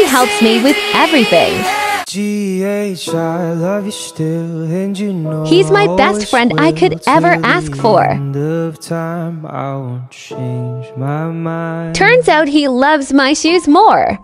He helps me with everything. GH, love you still, and you know He's my best friend I could ever ask for. Time, Turns out he loves my shoes more.